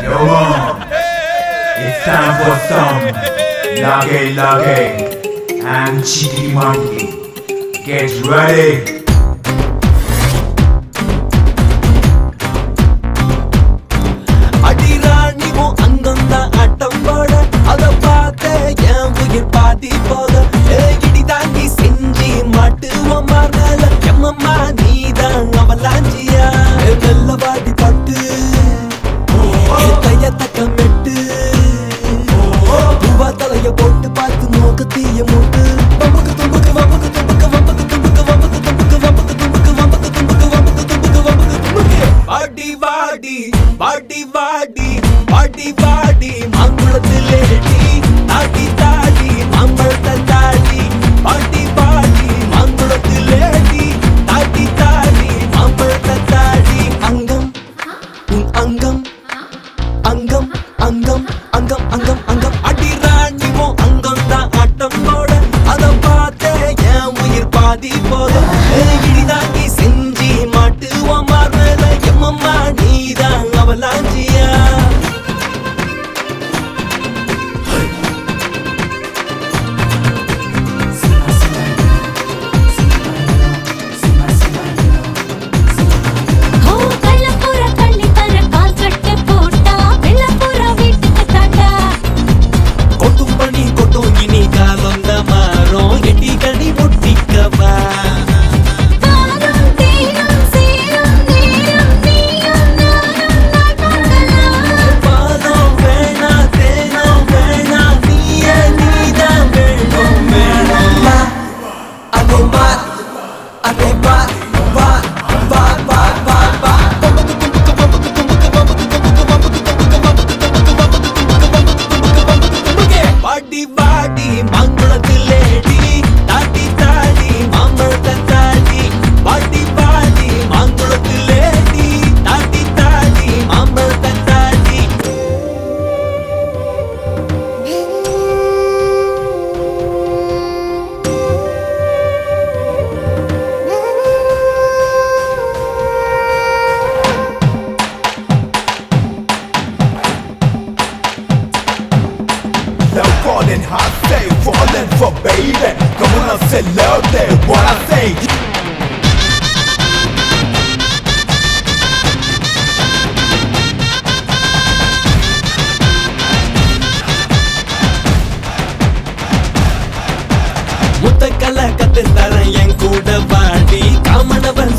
Yo, it's time for some lage lage and cheeky monkey. Get ready. வாடி வாடி வாடி வாடி. say falling for baby Come on and say love that what I say முத்த கல கத்து தரேன் என் கூட வாடி காமனவன்